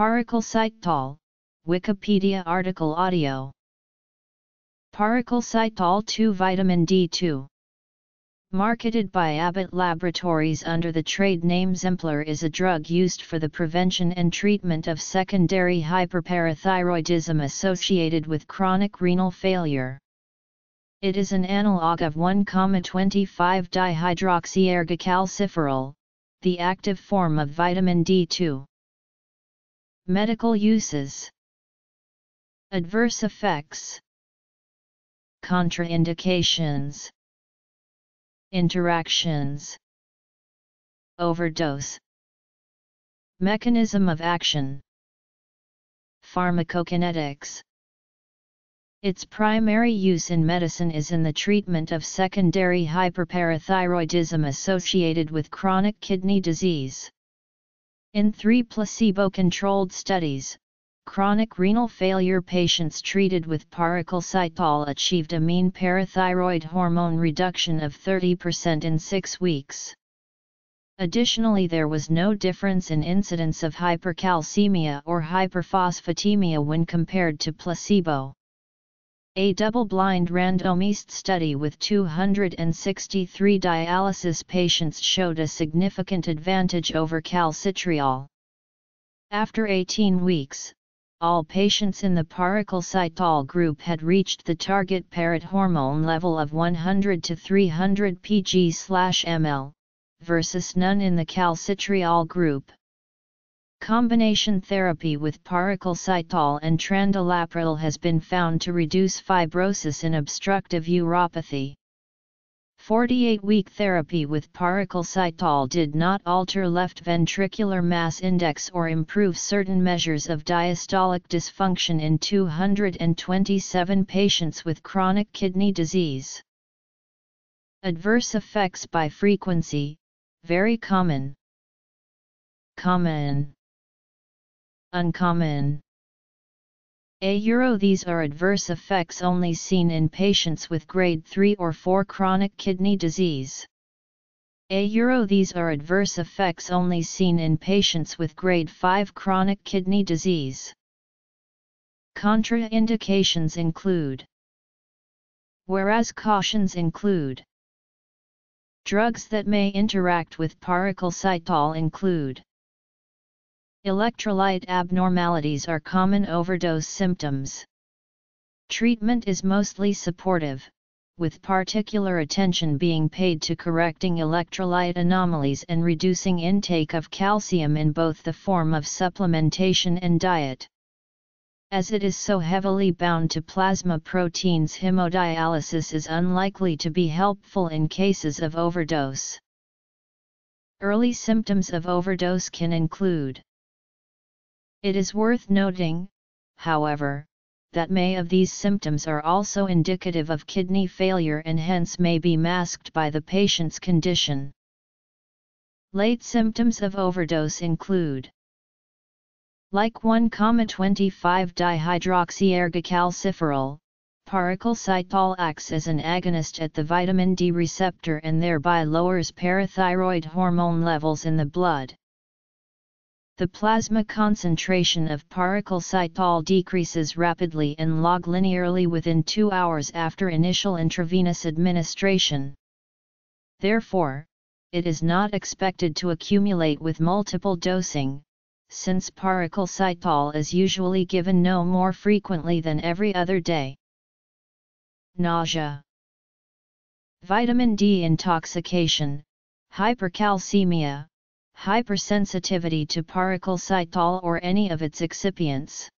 Paricalcitol, Wikipedia article audio. Paricalcitol 2 Vitamin D2 Marketed by Abbott Laboratories under the trade name Zemplar is a drug used for the prevention and treatment of secondary hyperparathyroidism associated with chronic renal failure. It is an analog of 1,25-dihydroxyergocalciferol, the active form of vitamin D2. Medical uses. Adverse effects. Contraindications. Interactions. Overdose. Mechanism of action. Pharmacokinetics. Its primary use in medicine is in the treatment of secondary hyperparathyroidism associated with chronic kidney disease. In three placebo-controlled studies, chronic renal failure patients treated with paricalcitol achieved a mean parathyroid hormone reduction of 30% in six weeks. Additionally there was no difference in incidence of hypercalcemia or hyperphosphatemia when compared to placebo. A double-blind randomized study with 263 dialysis patients showed a significant advantage over calcitriol. After 18 weeks, all patients in the paricalcitol group had reached the target parrot hormone level of 100 to 300 pg/ml, versus none in the calcitriol group. Combination therapy with paricalcitol and trandolapril has been found to reduce fibrosis in obstructive uropathy. 48-week therapy with paricalcitol did not alter left ventricular mass index or improve certain measures of diastolic dysfunction in 227 patients with chronic kidney disease. Adverse effects by frequency, very common. Common. Uncommon. A euro These are adverse effects only seen in patients with grade 3 or 4 chronic kidney disease. A euro These are adverse effects only seen in patients with grade 5 chronic kidney disease. Contraindications include Whereas cautions include Drugs that may interact with paricalcitol include Electrolyte abnormalities are common overdose symptoms. Treatment is mostly supportive, with particular attention being paid to correcting electrolyte anomalies and reducing intake of calcium in both the form of supplementation and diet. As it is so heavily bound to plasma proteins hemodialysis is unlikely to be helpful in cases of overdose. Early symptoms of overdose can include it is worth noting, however, that may of these symptoms are also indicative of kidney failure and hence may be masked by the patient's condition. Late symptoms of overdose include like 1,25-dihydroxyergocalciferol, paricalcitol acts as an agonist at the vitamin D receptor and thereby lowers parathyroid hormone levels in the blood the plasma concentration of paricalcitol decreases rapidly and log linearly within two hours after initial intravenous administration. Therefore, it is not expected to accumulate with multiple dosing, since paricalcitol is usually given no more frequently than every other day. Nausea Vitamin D intoxication, hypercalcemia, hypersensitivity to paricalcitol or any of its excipients.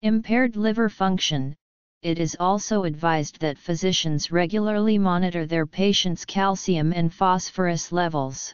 Impaired liver function, it is also advised that physicians regularly monitor their patients' calcium and phosphorus levels.